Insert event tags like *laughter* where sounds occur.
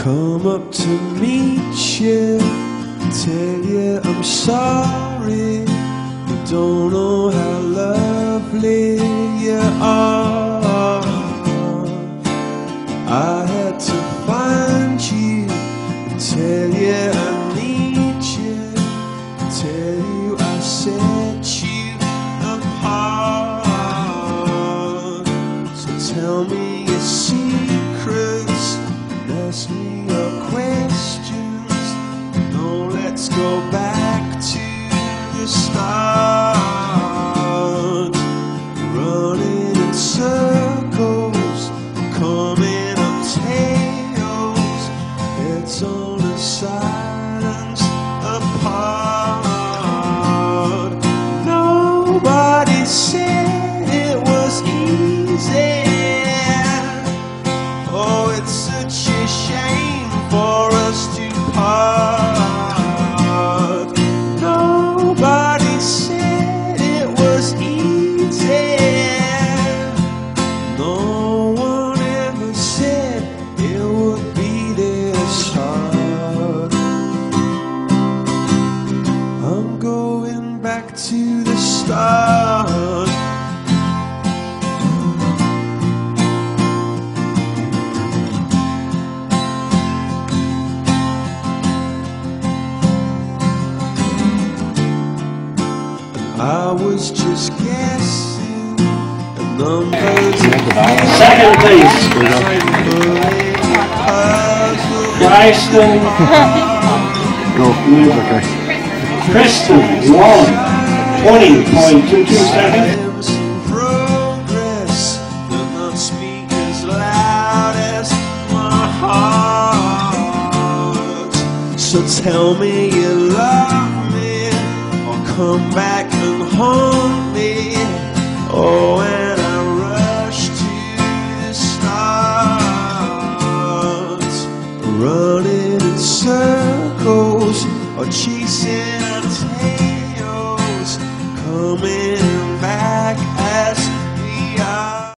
come up to meet you, tell you I'm sorry. You don't know how lovely you are. I had to find you, tell you I need you, tell you I set you apart. So tell me secrets and ask me your questions. No, let's go back to the start. Running in circles, coming up tails. It's only silence going back to the start. I was just guessing the numbers Second place, Bryson *laughs* Kyrstin Long, 20.22 seconds. So tell me you love me, or come back and haunt me. Oh, I rush to running in circles or chasing potatoes coming.